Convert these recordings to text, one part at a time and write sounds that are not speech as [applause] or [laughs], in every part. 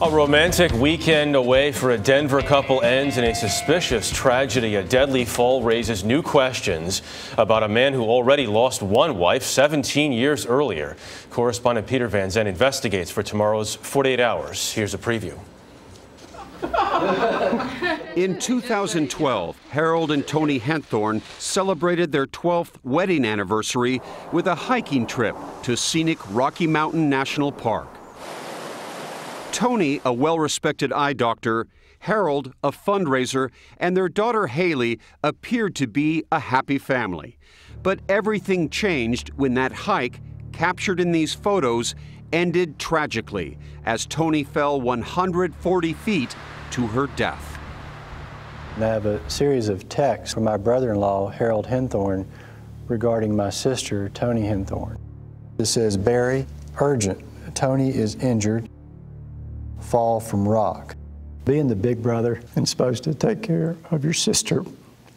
A romantic weekend away for a Denver couple ends in a suspicious tragedy. A deadly fall raises new questions about a man who already lost one wife 17 years earlier. Correspondent Peter Van Sant investigates for tomorrow's 48 Hours. Here's a preview. [laughs] In 2012, Harold and Toni Henthorn celebrated their 12th wedding anniversary with a hiking trip to scenic Rocky Mountain National Park. Toni, a well respected eye doctor, Harold, a fundraiser, and their daughter Haley appeared to be a happy family. But everything changed when that hike, captured in these photos, ended tragically as Toni fell 140 feet to her death. I have a series of texts from my brother in law, Harold Henthorn, regarding my sister, Toni Henthorn. It says, Barry, urgent. Toni is injured fall from rock. Being the big brother and supposed to take care of your sister,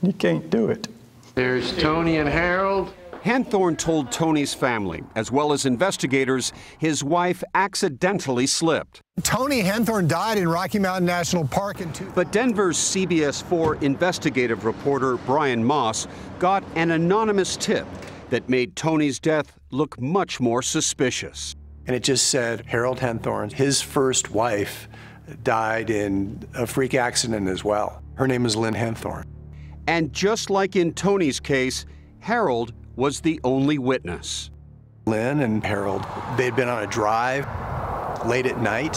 you can't do it. There's Toni and Harold. Henthorn told Toni's family, as well as investigators, his wife accidentally slipped. Toni Henthorn died in Rocky Mountain National Park in two. But Denver's CBS 4 investigative reporter Brian Maass got an anonymous tip that made Toni's death look much more suspicious and it just said Harold Henthorn, his first wife, died in a freak accident as well. Her name is Lynn Henthorn. And just like in Toni's case, Harold was the only witness. Lynn and Harold, they'd been on a drive late at night.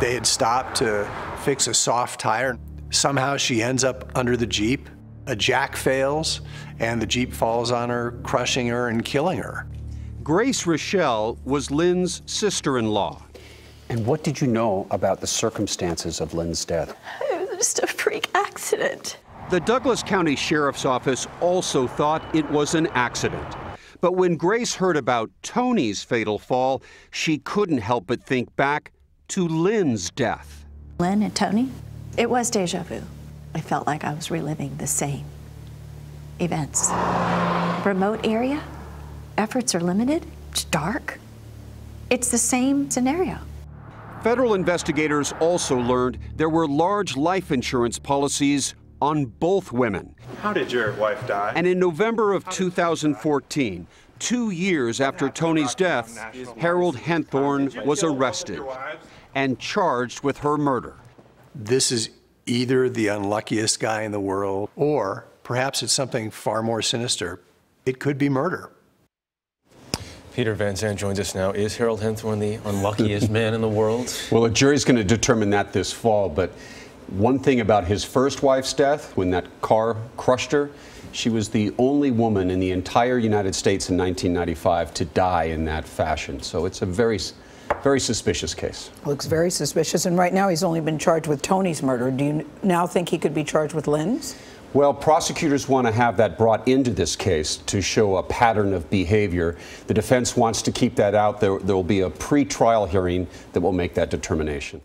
They had stopped to fix a soft tire. Somehow she ends up under the Jeep. A jack fails, and the Jeep falls on her, crushing her and killing her. Grace Rochelle was Lynn's sister in law. And what did you know about the circumstances of Lynn's death? It was just a freak accident. The Douglas County Sheriff's Office also thought it was an accident. But when Grace heard about Toni's fatal fall, she couldn't help but think back to Lynn's death. Lynn and Toni, it was deja vu. I felt like I was reliving the same events. Remote area, efforts are limited, it's dark. It's the same scenario. Federal investigators also learned there were large life insurance policies on both women. How did your wife die? And in November of 2014, two years after Toni's death, Harold Henthorn was arrested and charged with her murder. This is either the unluckiest guy in the world, or perhaps it's something far more sinister. It could be murder. Peter Van Sant joins us now. Is Harold Henthorn the unluckiest [laughs] man in the world? Well, a jury's going to determine that this fall, but one thing about his first wife's death, when that car crushed her, she was the only woman in the entire United States in 1995 to die in that fashion. So it's a very, very suspicious case. Looks very suspicious. And right now he's only been charged with Toni's murder. Do you now think he could be charged with Lynn's? Well, prosecutors want to have that brought into this case to show a pattern of behavior. The defense wants to keep that out. There, there will be a pre-trial hearing that will make that determination.